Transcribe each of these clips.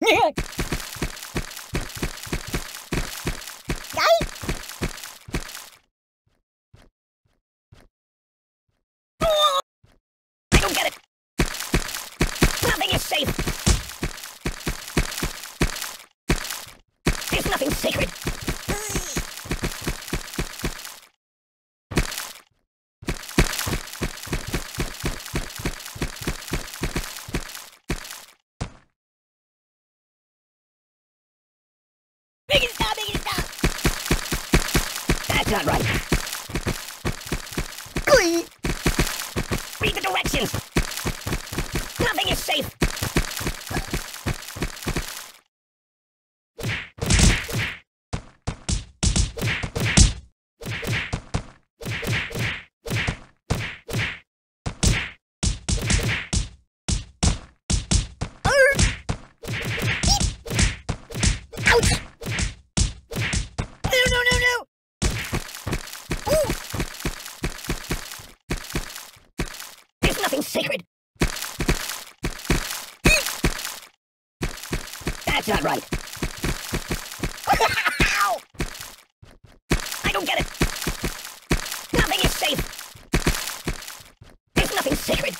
I don't get it. Nothing is safe. There's nothing sacred. Make it stop, make it stop! That's not right. Glee! Read the directions! Nothing is safe! Ouch! No, no, no, no! Ooh! There's nothing sacred. That's not right. I don't get it. Nothing is safe. There's nothing sacred.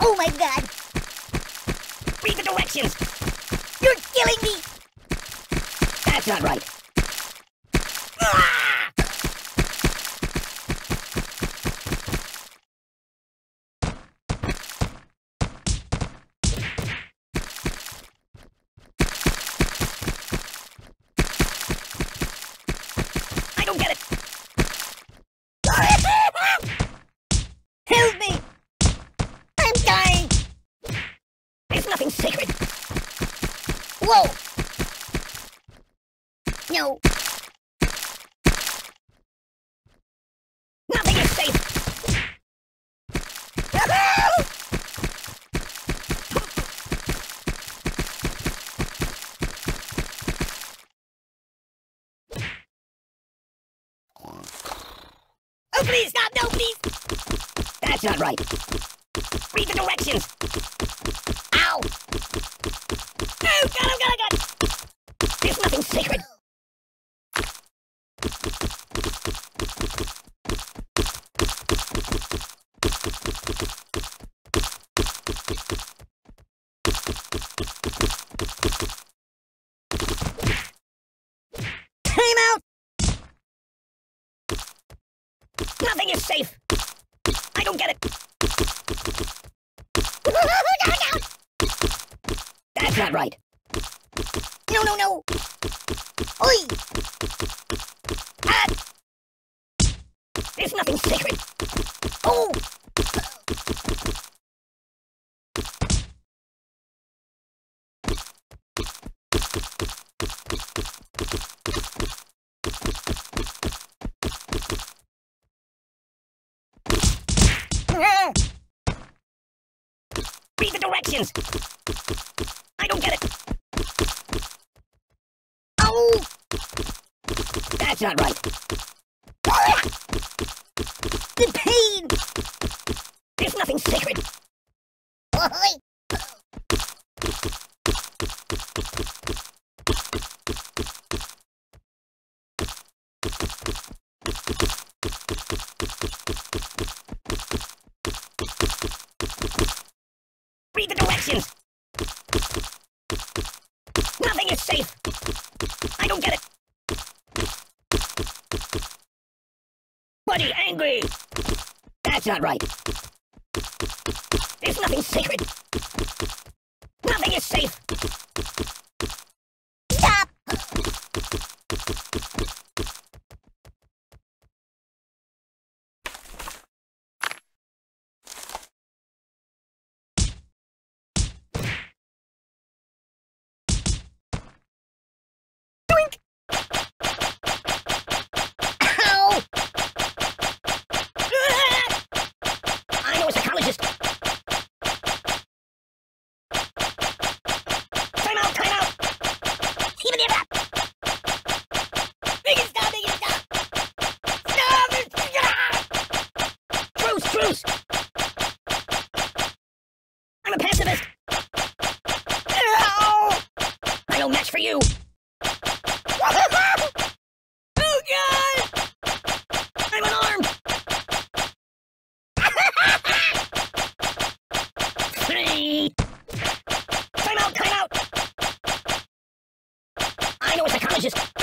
Oh my god! You're killing me! That's not right. Ah! I don't get it! Help me! I'm dying! There's nothing sacred. Whoa! No. Nothing is safe. Oh, please, stop! No, please! That's not right. Read the directions. Ow! There's nothing sacred. Nothing is safe. I don't get it. Not right. No, no, no. Oi! Ah! There's nothing sacred. Oh! Ah! Read the directions. I don't get it. Oh! That's not right. The pain! There's nothing sacred. Read the directions. Nothing is safe. I don't get it. That's not right. There's nothing sacred. Nothing is safe. Stop! Ow! I know a psychologist. you. oh god! I'm unarmed. Three. Time out, time out. I know a psychologist.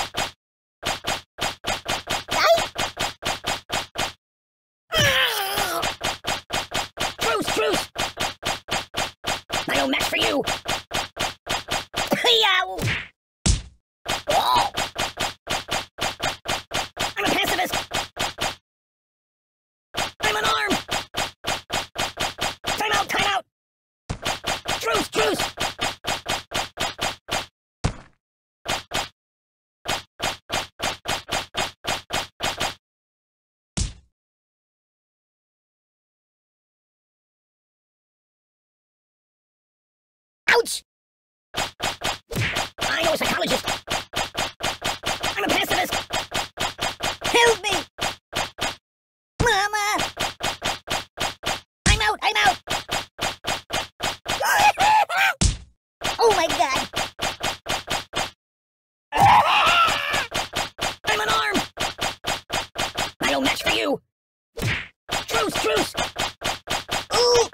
Truce, truce. I know match for you. Yow! Oh. I'm a pacifist. I'm unarmed. Time out, time out. Truce, truce. Ouch! I know a psychologist. I'm a pacifist. Help me! Mama! I'm out, I'm out! oh my god! I'm unarmed! I don't match for you! Truce, truce! Ooh!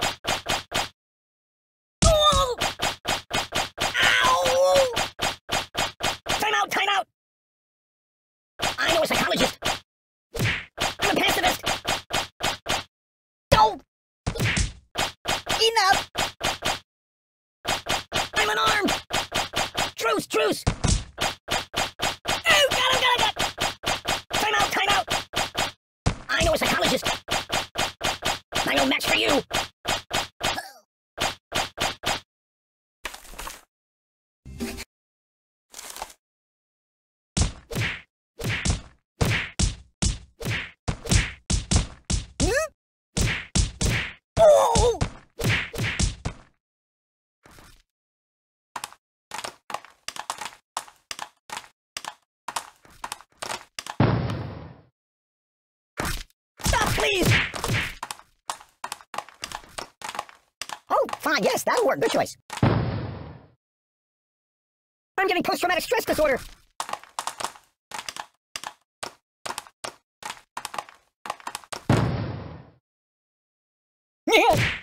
Ow! Time out, time out! I know a psychologist. I'm a pacifist. Don't! Enough! I'm! Truce, truce! Oh, God, oh, God, oh, God! Time out, time out! I know a psychologist. I know match for you. Oh! Stop, please! Oh, fine, yes, that'll work. Good choice. I'm getting post-traumatic stress disorder. Yeah.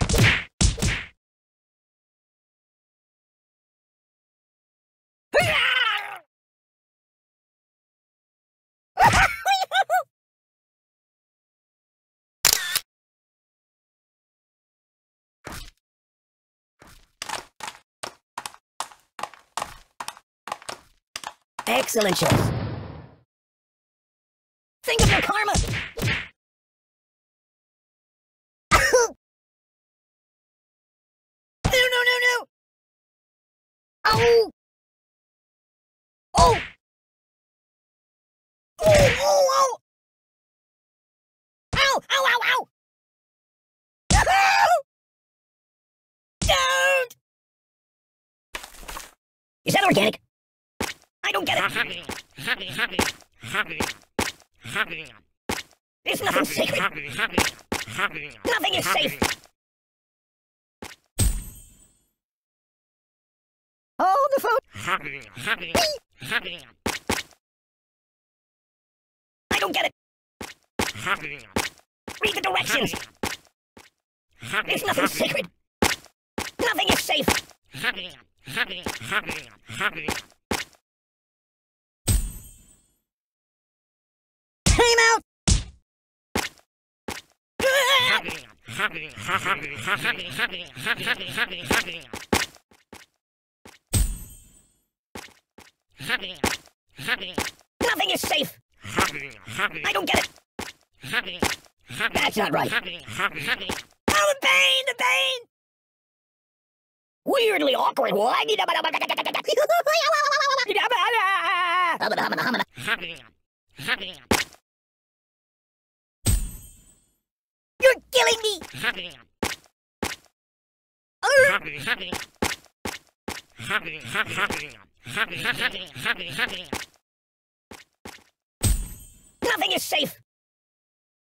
Excellent choice. Think of your karma. no, no, no, no. Oh. Oh. Oh, oh, oh. Ow, ow, ow, ow. Ow! Don't. Is that organic? I don't get it. There's nothing sacred. Nothing is safe. Hold the phone. I don't get it. Read the directions. There's nothing sacred. Nothing is safe. Time out. Nothing is safe. I don't get it. That's not right. Oh, the pain, the pain. Weirdly awkward. You're killing me. Nothing is safe.